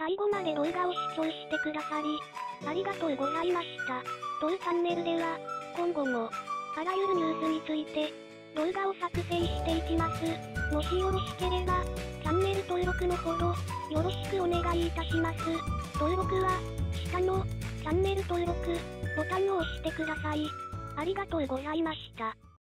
最後まで動画を視聴してくださり、ありがとうございました。当チャンネルでは、今後も、あらゆるニュースについて、動画を作成していきます。もしよろしければ、チャンネル登録のほど、よろしくお願いいたします。登録は、下の、チャンネル登録、ボタンを押してください。ありがとうございました。